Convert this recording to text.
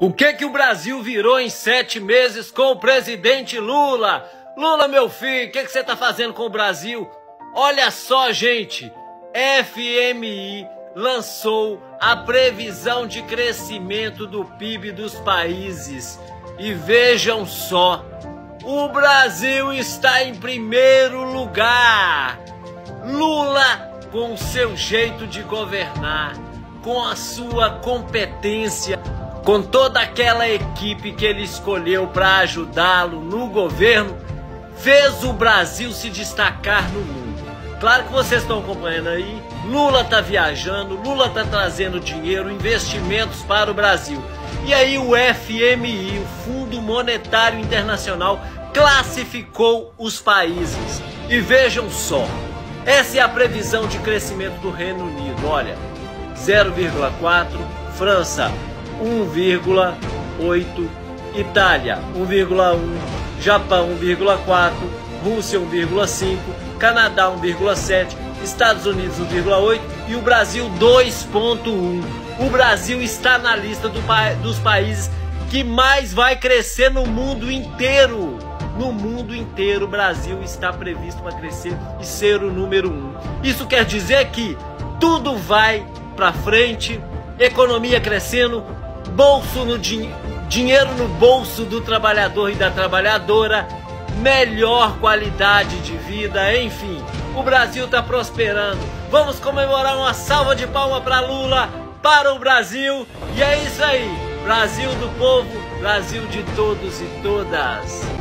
O que que o Brasil virou em sete meses com o presidente Lula? Lula, meu filho, o que que você tá fazendo com o Brasil? Olha só, gente, FMI lançou a previsão de crescimento do PIB dos países. E vejam só, o Brasil está em primeiro lugar. Lula, com seu jeito de governar, com a sua competência, com toda aquela equipe que ele escolheu para ajudá-lo no governo, fez o Brasil se destacar no mundo. Claro que vocês estão acompanhando aí, Lula está viajando, Lula está trazendo dinheiro, investimentos para o Brasil. E aí o FMI, o Fundo Monetário Internacional, classificou os países. E vejam só, essa é a previsão de crescimento do Reino Unido. Olha, 0,4, França 1,8, Itália 1,1, Japão 1,4, Rússia 1,5, Canadá 1,7, Estados Unidos 1,8 e o Brasil 2,1. O Brasil está na lista do, dos países que mais vai crescer no mundo inteiro. No mundo inteiro, o Brasil está previsto para crescer e ser o número um. Isso quer dizer que tudo vai para frente, economia crescendo, bolso no din dinheiro no bolso do trabalhador e da trabalhadora, melhor qualidade de vida, enfim. O Brasil está prosperando. Vamos comemorar uma salva de palma para Lula, para o Brasil. E é isso aí. Brasil do povo, Brasil de todos e todas.